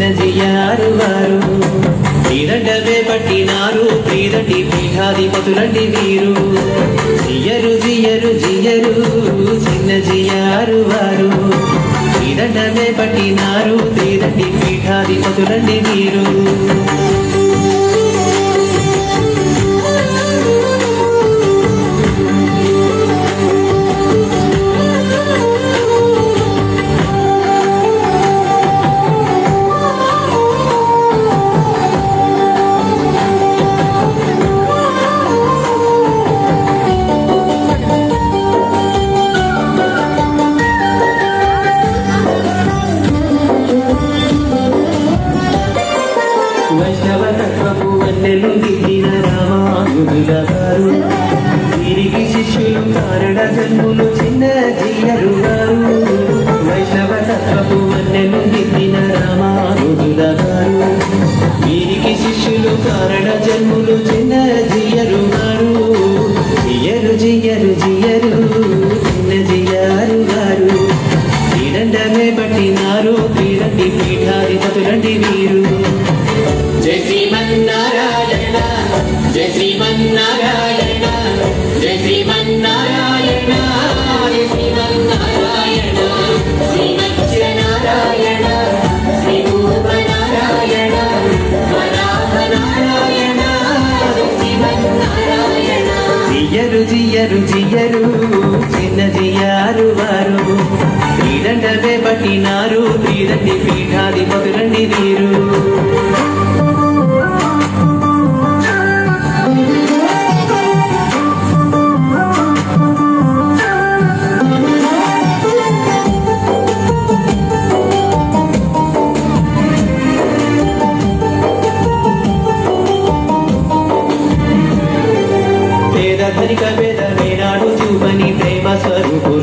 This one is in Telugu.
చిన్న జియారు వారు. శ్రీదండవే పట్టినారు ప్రీదండి పీఠాధిపతులండి వీరు. జియరు జియరు జియరు చిన్న జియారు వారు. శ్రీదండవే పట్టినారు ప్రీదండి పీఠాధిపతులండి వీరు. వన్నెలు దిగిన రామానుజుల గారు. వీరికి శిష్యులు కారణ జన్ములు చిన్న జీయరు గారు. వైష్ణవ తత్వపు వన్నెలు దిగిన రామానుజుల గారు. వీరికి శిష్యులు కారణ జన్ములు చిన్న జీయరు గారు. జియరు జియరు జియరు చిన్న జియారు గారు. శ్రీదండమే పట్టినారు శ్రీదండి పీఠాధిపతులండి వీరు. జై శ్రీమన్నా జియరు జియరు జియ్యరు చిన్న జియ్యారు వారు. శ్రీదండమే పట్టినారు శ్రీదండి పీఠాధిపతులండి వీరు. పేద ధనిక వేనాడు చూపని ప్రేమ స్వరూపులు